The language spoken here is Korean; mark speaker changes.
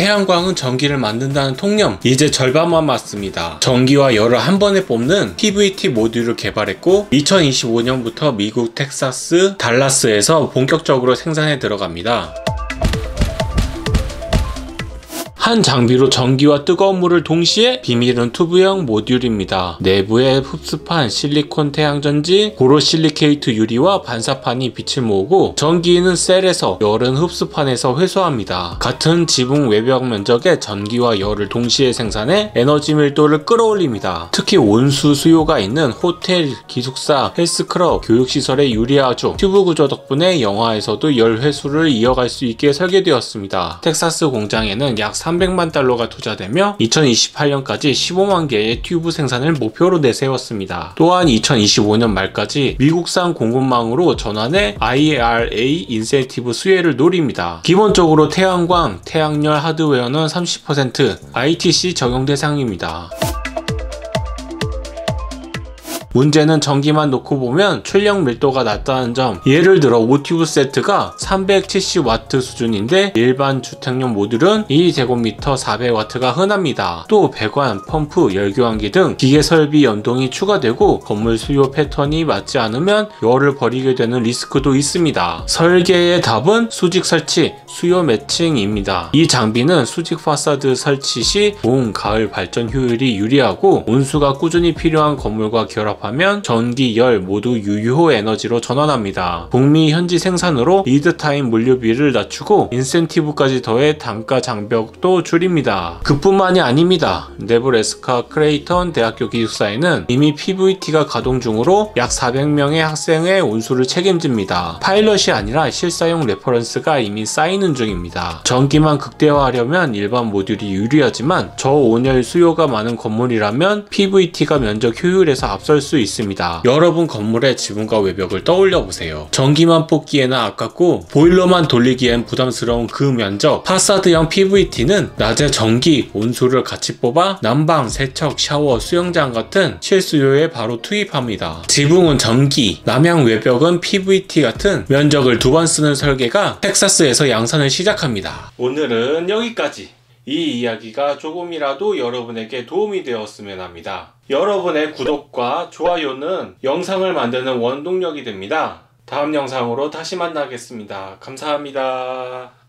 Speaker 1: 태양광은 전기를 만든다는 통념 이제 절반만 맞습니다. 전기와 열을 한 번에 뽑는 PVT 모듈을 개발했고 2025년부터 미국 텍사스 달라스에서 본격적으로 생산에 들어갑니다. 한 장비로 전기와 뜨거운 물을 동시에 비밀은 튜브형 모듈입니다. 내부에 흡수판, 실리콘 태양전지, 보로실리케이트 유리와 반사판이 빛을 모으고 전기는 셀에서 열은 흡수판에서 회수합니다. 같은 지붕 외벽 면적의 전기와 열을 동시에 생산해 에너지 밀도를 끌어올립니다. 특히 온수 수요가 있는 호텔, 기숙사, 헬스클럽, 교육시설에 유리하죠. 튜브 구조 덕분에 영화에서도 열 회수를 이어갈 수 있게 설계되었습니다. 텍사스 공장에는 약 300만 달러가 투자되며 2028년까지 15만 개의 튜브 생산을 목표로 내세웠습니다. 또한 2025년 말까지 미국산 공급망으로 전환해 IRA 인센티브 수혜를 노립니다. 기본적으로 태양광, 태양열 하드웨어는 30% ITC 적용 대상입니다. 문제는 전기만 놓고 보면 출력 밀도가 낮다는 점. 예를 들어 5튜브 세트가 370W 수준인데 일반 주택용 모듈은 2제곱미터 400W가 흔합니다. 또 배관, 펌프, 열교환기 등 기계 설비 연동이 추가되고 건물 수요 패턴이 맞지 않으면 열을 버리게 되는 리스크도 있습니다. 설계의 답은 수직 설치, 수요 matching입니다. 이 장비는 수직 파사드 설치 시 봄, 가을 발전 효율이 유리하고 온수가 꾸준히 필요한 건물과 결합 하면 전기, 열 모두 유효 에너지로 전환합니다. 북미 현지 생산으로 리드타임 물류비를 낮추고 인센티브까지 더해 단가 장벽도 줄입니다. 그뿐만이 아닙니다. 네브레스카 크레이턴 대학교 기숙사에는 이미 PVT가 가동 중으로 약 400명의 학생의 온수를 책임집니다. 파일럿이 아니라 실사용 reference가 이미 쌓이는 중입니다. 전기만 극대화하려면 일반 모듈이 유리하지만 저온열 수요가 많은 건물이라면 PVT가 면적 효율에서 앞설 수 있습니다. 여러분 건물의 지붕과 외벽을 떠올려 보세요. 전기만 뽑기에는 아깝고 보일러만 돌리기엔 부담스러운 그 면적 파사드형 PVT는 낮에 전기, 온수를 같이 뽑아 난방, 세척, 샤워, 수영장 같은 실수요에 바로 투입합니다. 지붕은 전기, 남향 외벽은 PVT 같은 면적을 두 번 쓰는 설계가 텍사스에서 양산을 시작합니다. 오늘은 여기까지. 이 이야기가 조금이라도 여러분에게 도움이 되었으면 합니다. 여러분의 구독과 좋아요는 영상을 만드는 원동력이 됩니다. 다음 영상으로 다시 만나겠습니다. 감사합니다.